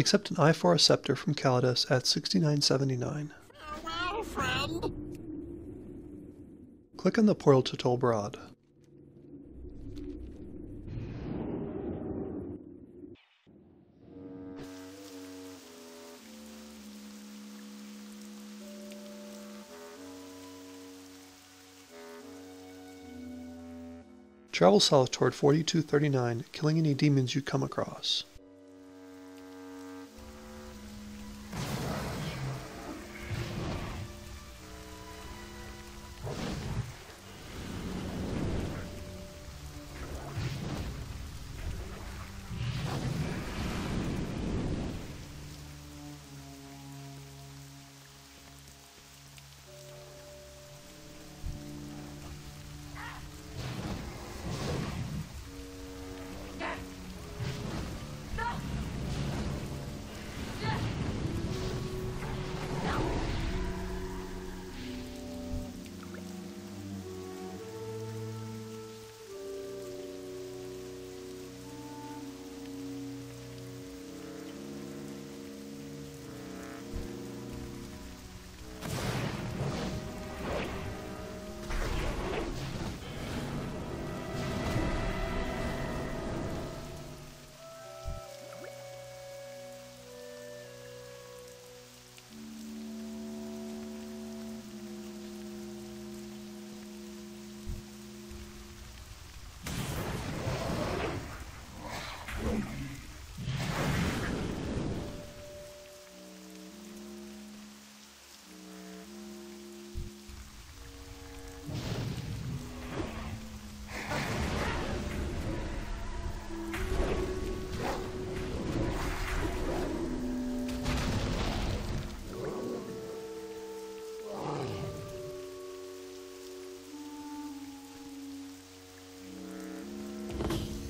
Accept an eye for a scepter from Calydus at 6979. Farewell, friend. Click on the portal to Tol Barad. Travel south toward 4239, killing any demons you come across.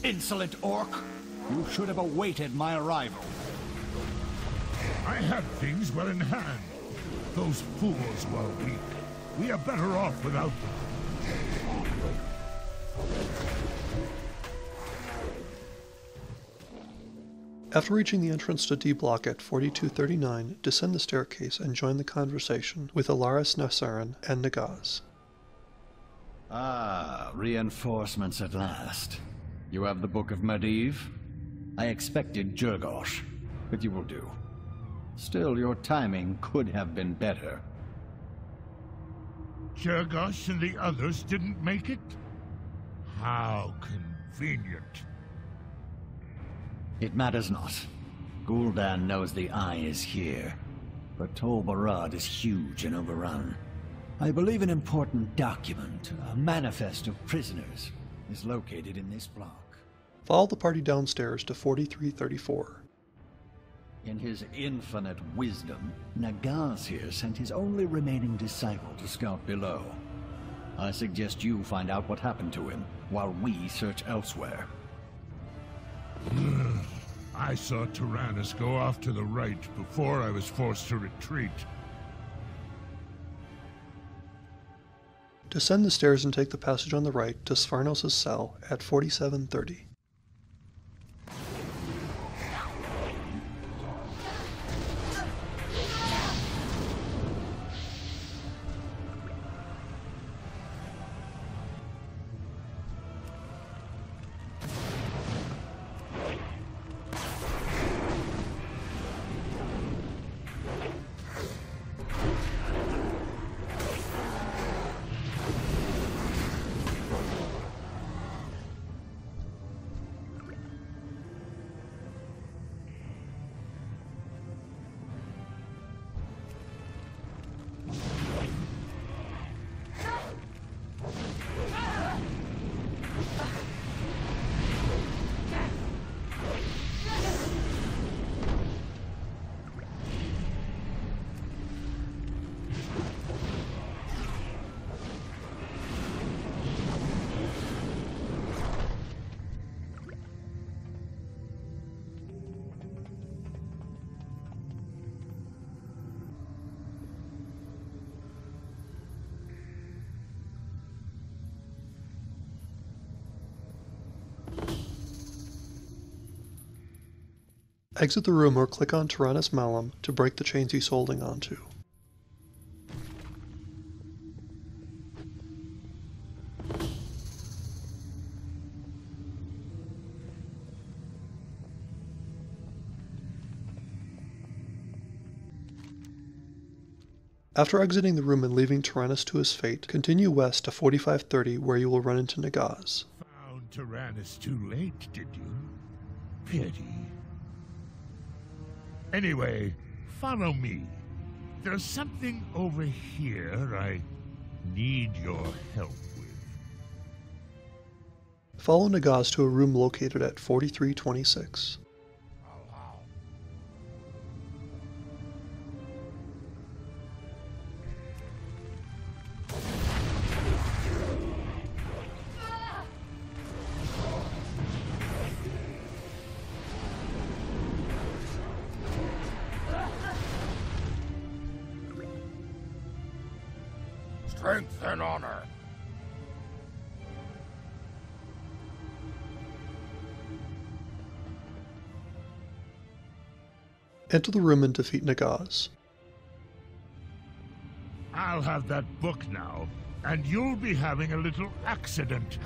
Insolent orc! You should have awaited my arrival. I had things well in hand. Those fools were weak. We are better off without them. After reaching the entrance to D Block at 4239, descend the staircase and join the conversation with Allaris Narassin and Nagaz. Ah, reinforcements at last. You have the Book of Medivh? I expected Jurgosh, but you will do. Still, your timing could have been better. Jurgosh and the others didn't make it? How convenient. It matters not. Gul'dan knows the Eye is here, but Tol Barad is huge and overrun. I believe an important document, a manifest of prisoners, is located in this block. Follow the party downstairs to 4334. In his infinite wisdom, Nagaz here sent his only remaining disciple to scout below. I suggest you find out what happened to him, while we search elsewhere. I saw Tyranis go off to the right before I was forced to retreat. Descend the stairs and take the passage on the right to Svarnos' cell at 4730. Exit the room or click on Tyranis Malem to break the chains he's holding onto. After exiting the room and leaving Tyranis to his fate, continue west to 4530 where you will run into Nagaz. Found Tyranis too late, did you? Pity. Anyway, follow me. There's something over here I need your help with. Follow Nagaz to a room located at 4326. Strength and honor. Enter the room and defeat Nagaz. I'll have that book now, and you'll be having a little accident.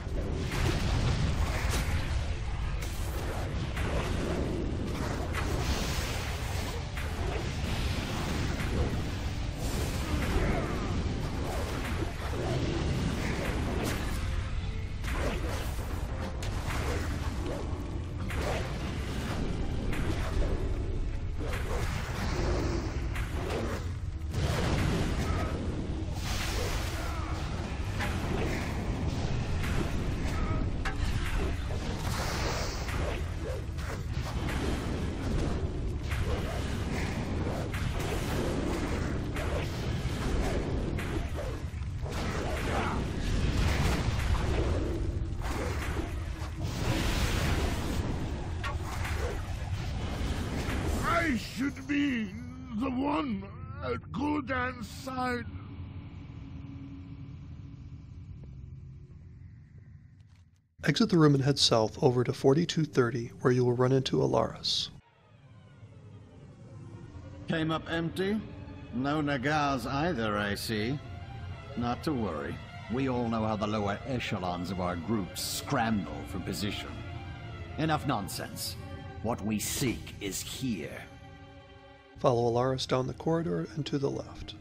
Exit the room and head south over to 4230 where you will run into Allaris. Came up empty? No Nagaz either, I see. Not to worry. We all know how the lower echelons of our group scramble for position. Enough nonsense. What we seek is here. Follow Allaris down the corridor and to the left.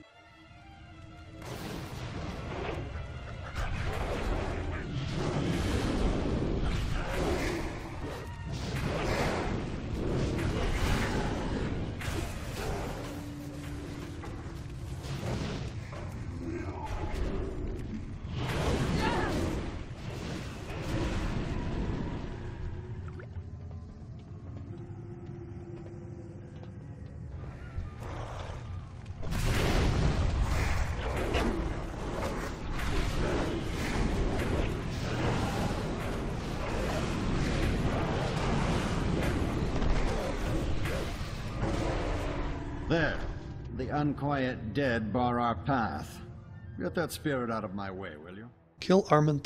There. The unquiet dead bar our path. Get that spirit out of my way, will you? Kill Armin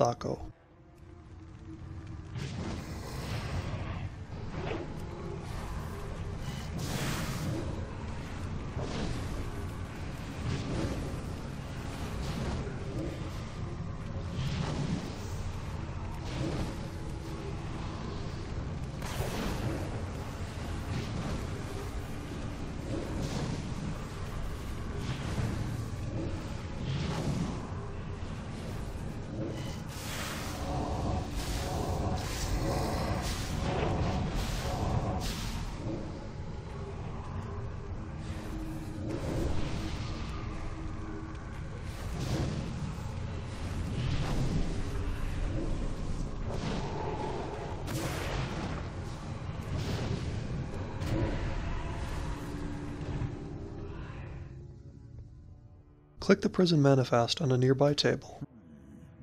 Click the prison manifest on a nearby table.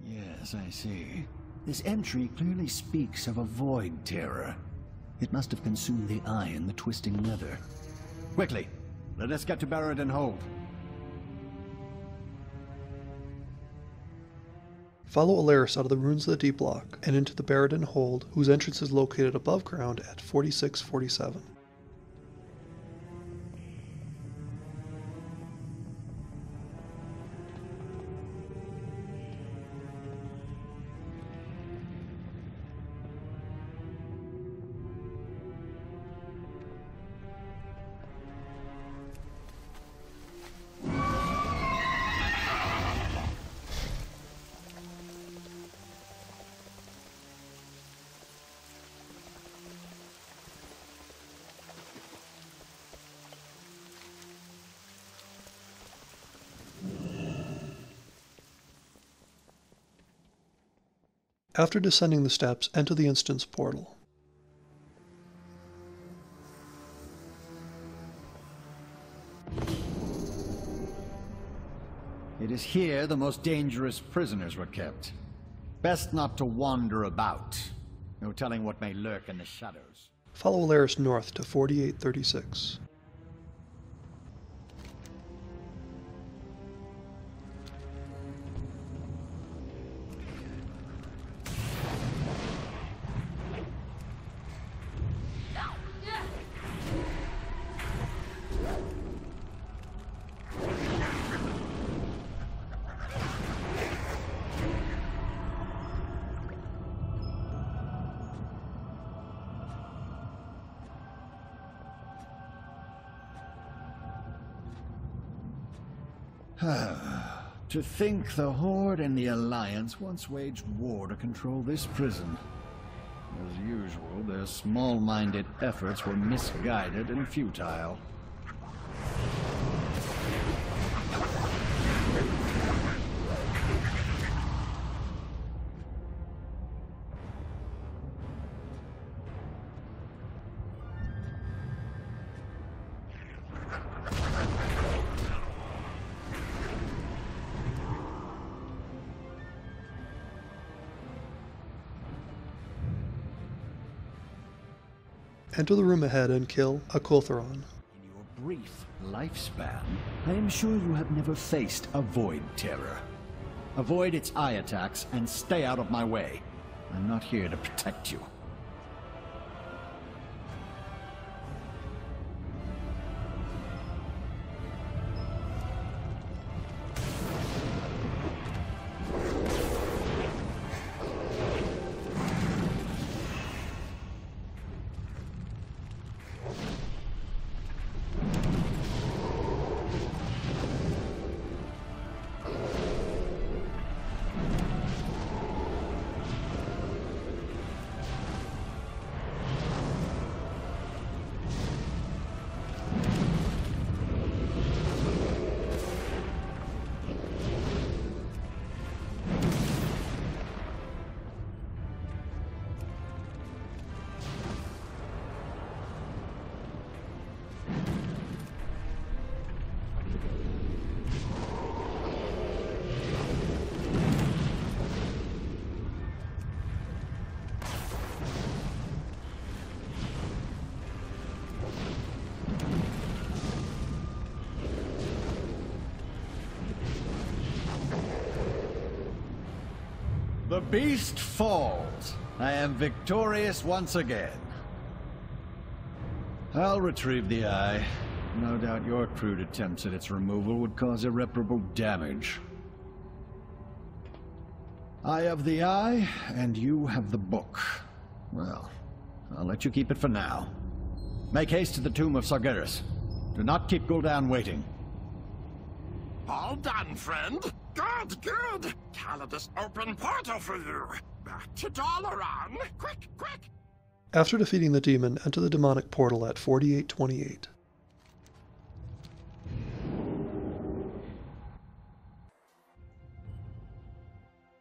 Yes, I see. This entry clearly speaks of a void terror. It must have consumed the eye in the twisting nether. Quickly, let us get to Baradin Hold. Follow Allaris out of the ruins of the D block and into the Baradin Hold, whose entrance is located above ground at 4647. After descending the steps, enter the instance portal. It is here the most dangerous prisoners were kept. Best not to wander about. No telling what may lurk in the shadows. Follow Allaris north to 4836. To think the Horde and the Alliance once waged war to control this prison. As usual, their small-minded efforts were misguided and futile. Enter the room ahead and kill a Kulthuron. In your brief lifespan, I am sure you have never faced a Void Terror. Avoid its eye attacks and stay out of my way. I'm not here to protect you. Beast falls. I am victorious once again. I'll retrieve the eye. No doubt your crude attempts at its removal would cause irreparable damage. I have the eye, and you have the book. Well, I'll let you keep it for now. Make haste to the tomb of Sargeras. Do not keep Gul'dan waiting. All done, friend. Good, good. Calydus open portal for you. Back to Dalaran. Quick, quick. After defeating the demon, enter the demonic portal at 4828.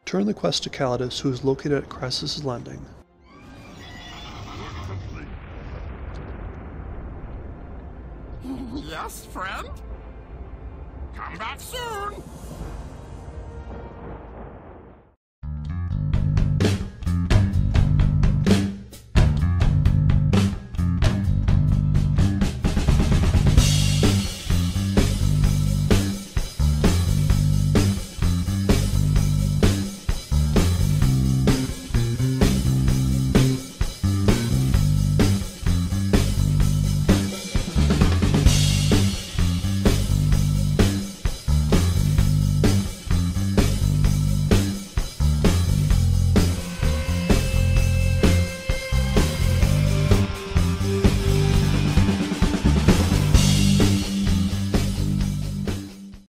Turn the quest to Calydus, who is located at Krasus' Landing. Yes, friend? Come back soon.